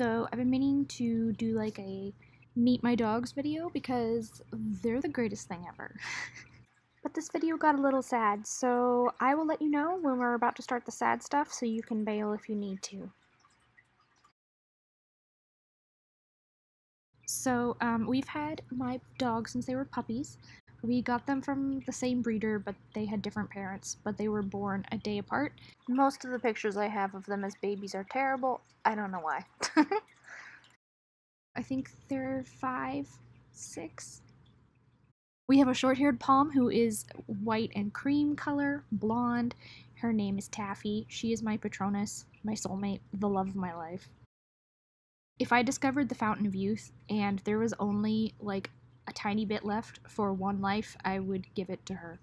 So I've been meaning to do like a meet my dogs video because they're the greatest thing ever. but this video got a little sad, so I will let you know when we're about to start the sad stuff so you can bail if you need to. So um, we've had my dogs since they were puppies. We got them from the same breeder, but they had different parents, but they were born a day apart. Most of the pictures I have of them as babies are terrible. I don't know why. I think they're five, six. We have a short haired Pom who is white and cream color, blonde. Her name is Taffy. She is my Patronus, my soulmate, the love of my life. If I discovered the Fountain of Youth and there was only like a tiny bit left for one life, I would give it to her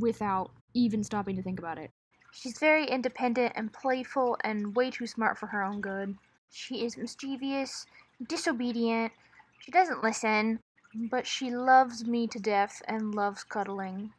without even stopping to think about it. She's very independent and playful and way too smart for her own good. She is mischievous, disobedient, she doesn't listen, but she loves me to death and loves cuddling.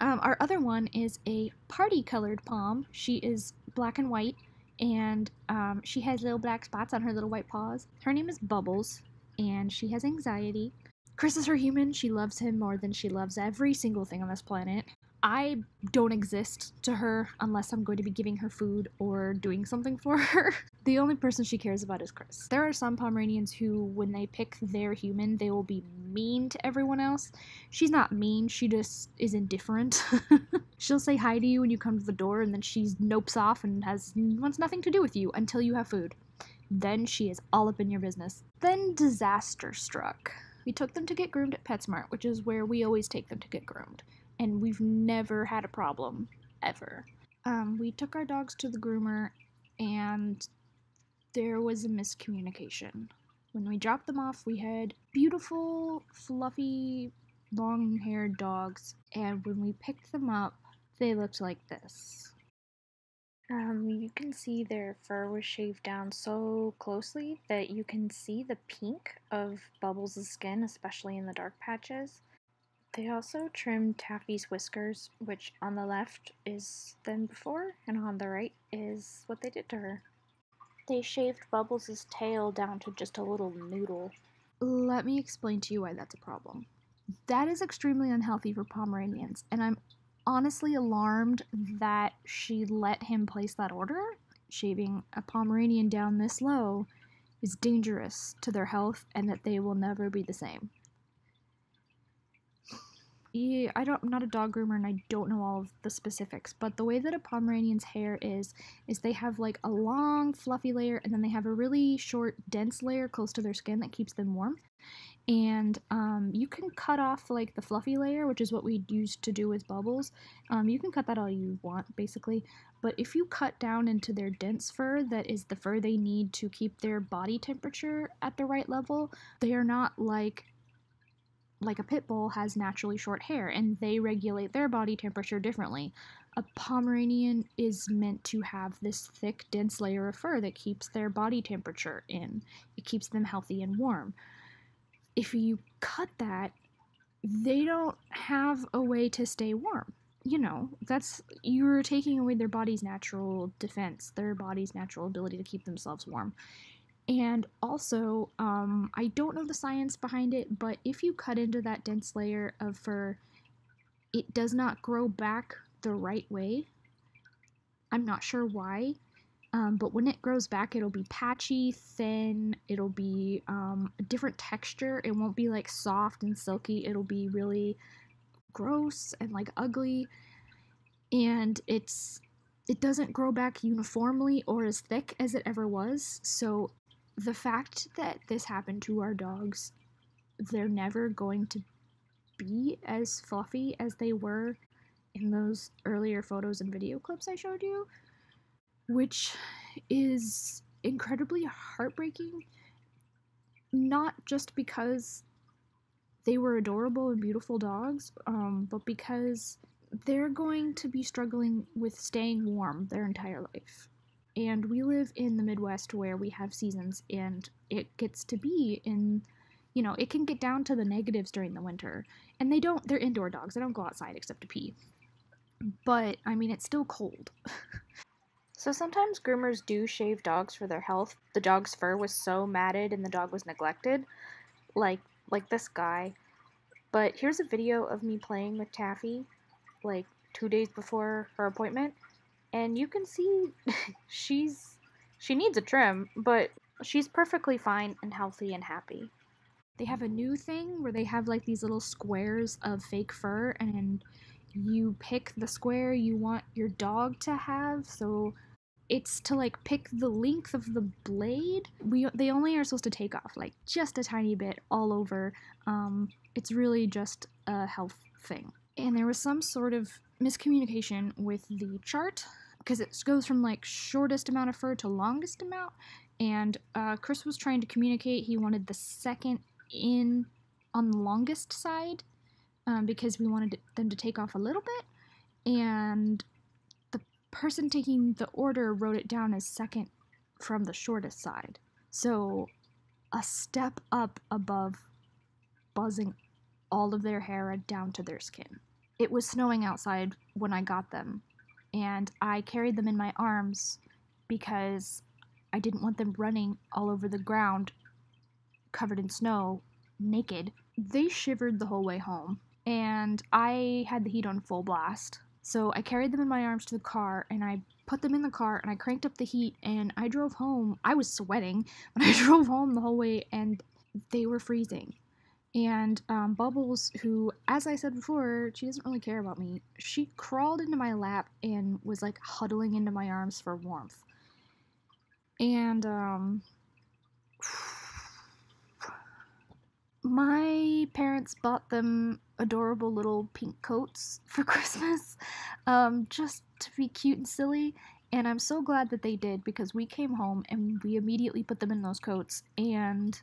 Um, our other one is a parti colored Pom. She is black and white, and um, she has little black spots on her little white paws. Her name is Bubbles, and she has anxiety. Chris is her human. She loves him more than she loves every single thing on this planet. I don't exist to her unless I'm going to be giving her food or doing something for her. the only person she cares about is Chris. There are some Pomeranians who, when they pick their human, they will be mean to everyone else. She's not mean, she just is indifferent. She'll say hi to you when you come to the door and then she nopes off and has wants nothing to do with you until you have food. Then she is all up in your business. Then disaster struck. We took them to get groomed at PetSmart, which is where we always take them to get groomed. And we've never had a problem, ever. Um, we took our dogs to the groomer, and there was a miscommunication. When we dropped them off, we had beautiful, fluffy, long haired dogs, and when we picked them up, they looked like this. Um, you can see their fur was shaved down so closely that you can see the pink of Bubbles' skin, especially in the dark patches. They also trimmed Taffy's whiskers, which on the left is than before, and on the right is what they did to her. They shaved Bubbles' tail down to just a little noodle. Let me explain to you why that's a problem. That is extremely unhealthy for Pomeranians, and I'm honestly alarmed that she let him place that order. Shaving a Pomeranian down this low is dangerous to their health and that they will never be the same. Yeah, I don't, I'm not a dog groomer and I don't know all of the specifics, but the way that a Pomeranian's hair is, is they have like a long fluffy layer and then they have a really short dense layer close to their skin that keeps them warm and um, you can cut off like the fluffy layer which is what we used to do with bubbles. Um, you can cut that all you want basically but if you cut down into their dense fur that is the fur they need to keep their body temperature at the right level they are not like like a pit bull has naturally short hair and they regulate their body temperature differently. A pomeranian is meant to have this thick dense layer of fur that keeps their body temperature in. It keeps them healthy and warm if you cut that, they don't have a way to stay warm. You know, that's you're taking away their body's natural defense, their body's natural ability to keep themselves warm. And also, um, I don't know the science behind it, but if you cut into that dense layer of fur, it does not grow back the right way. I'm not sure why. Um, but when it grows back, it'll be patchy, thin, it'll be um, a different texture. It won't be like soft and silky, it'll be really gross and like ugly. And it's it doesn't grow back uniformly or as thick as it ever was. So the fact that this happened to our dogs, they're never going to be as fluffy as they were in those earlier photos and video clips I showed you which is incredibly heartbreaking. Not just because they were adorable and beautiful dogs, um, but because they're going to be struggling with staying warm their entire life. And we live in the Midwest where we have seasons, and it gets to be in, you know, it can get down to the negatives during the winter. And they don't, they're indoor dogs, they don't go outside except to pee. But, I mean, it's still cold. So sometimes groomers do shave dogs for their health. The dog's fur was so matted and the dog was neglected, like like this guy. But here's a video of me playing with Taffy, like two days before her appointment, and you can see she's she needs a trim, but she's perfectly fine and healthy and happy. They have a new thing where they have like these little squares of fake fur and you pick the square you want your dog to have. So it's to like pick the length of the blade. We they only are supposed to take off like just a tiny bit all over. Um, it's really just a health thing. And there was some sort of miscommunication with the chart because it goes from like shortest amount of fur to longest amount. And uh, Chris was trying to communicate he wanted the second in on the longest side um, because we wanted them to take off a little bit. And person taking the order wrote it down as second from the shortest side. So a step up above buzzing all of their hair down to their skin. It was snowing outside when I got them, and I carried them in my arms because I didn't want them running all over the ground covered in snow, naked. They shivered the whole way home, and I had the heat on full blast. So I carried them in my arms to the car and I put them in the car and I cranked up the heat and I drove home. I was sweating, but I drove home the whole way and they were freezing. And um, Bubbles, who, as I said before, she doesn't really care about me, she crawled into my lap and was like huddling into my arms for warmth. And, um, my parents bought them adorable little pink coats for Christmas, um, just to be cute and silly. And I'm so glad that they did because we came home and we immediately put them in those coats and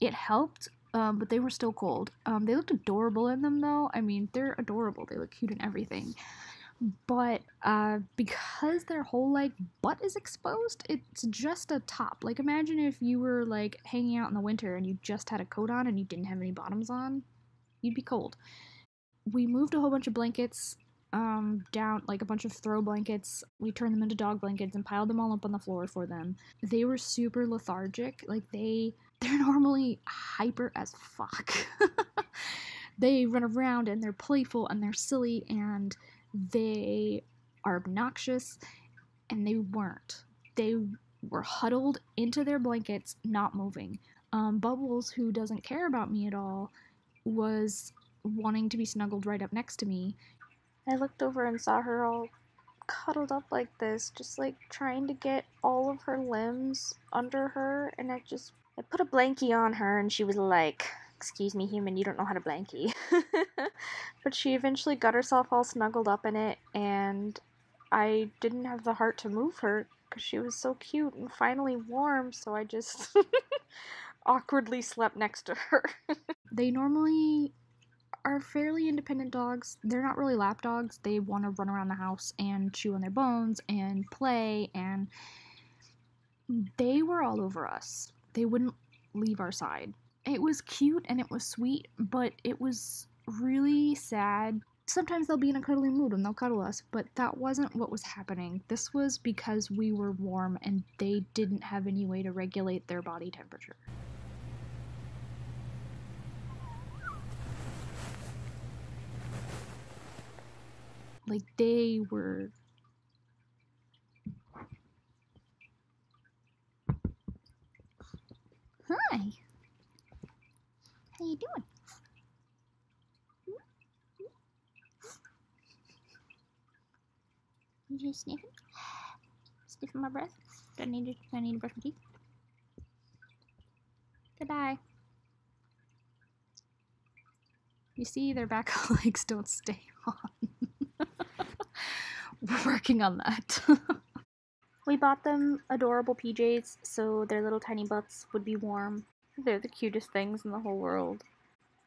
it helped um, but they were still cold. Um, they looked adorable in them though. I mean, they're adorable. They look cute and everything. But uh, because their whole like butt is exposed, it's just a top. Like imagine if you were like hanging out in the winter and you just had a coat on and you didn't have any bottoms on, you'd be cold. We moved a whole bunch of blankets um, down like a bunch of throw blankets. We turned them into dog blankets and piled them all up on the floor for them. They were super lethargic. Like they they're normally hyper as fuck. they run around and they're playful and they're silly and they are obnoxious and they weren't. They were huddled into their blankets, not moving. Um, Bubbles, who doesn't care about me at all, was wanting to be snuggled right up next to me. I looked over and saw her all cuddled up like this, just like trying to get all of her limbs under her, and I just I put a blankie on her and she was like, Excuse me, human, you don't know how to blankie. but she eventually got herself all snuggled up in it, and I didn't have the heart to move her because she was so cute and finally warm, so I just awkwardly slept next to her. they normally are fairly independent dogs. They're not really lap dogs. They want to run around the house and chew on their bones and play, and they were all over us they wouldn't leave our side. It was cute and it was sweet, but it was really sad. Sometimes they'll be in a cuddly mood and they'll cuddle us, but that wasn't what was happening. This was because we were warm and they didn't have any way to regulate their body temperature. Like they were Hi. How you doing? You just sniffing? Sniffing my breath? Do I need to, do I need to brush my teeth? Goodbye. You see, their back legs don't stay on. We're working on that. We bought them adorable PJs so their little tiny butts would be warm. They're the cutest things in the whole world.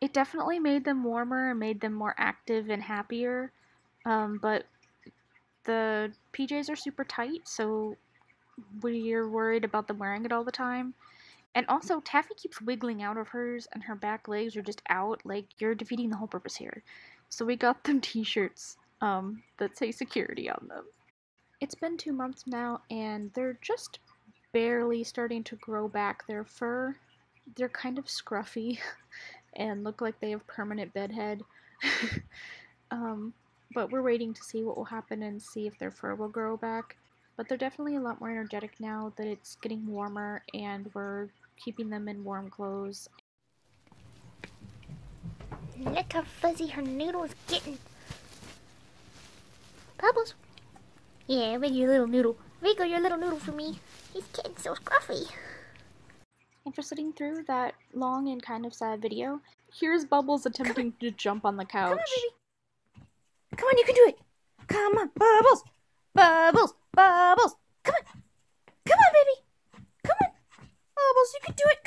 It definitely made them warmer and made them more active and happier, um, but the PJs are super tight, so we're worried about them wearing it all the time. And also, Taffy keeps wiggling out of hers, and her back legs are just out. Like, you're defeating the whole purpose here. So we got them t shirts um, that say security on them It's been two months now, and they're just barely starting to grow back their fur. They're kind of scruffy and look like they have permanent bedhead. um, but we're waiting to see what will happen and see if their fur will grow back. But they're definitely a lot more energetic now that it's getting warmer and we're keeping them in warm clothes. Look how fuzzy her noodle is getting. Bubbles. Yeah, make your little noodle. Rico, your little noodle for me. He's getting so scruffy. And for sitting through that long and kind of sad video, here's Bubbles attempting to jump on the couch. Come on, baby. Come on, you can do it. Come on, Bubbles. Bubbles. Bubbles. Come on. Come on, baby. Come on. Bubbles, you can do it.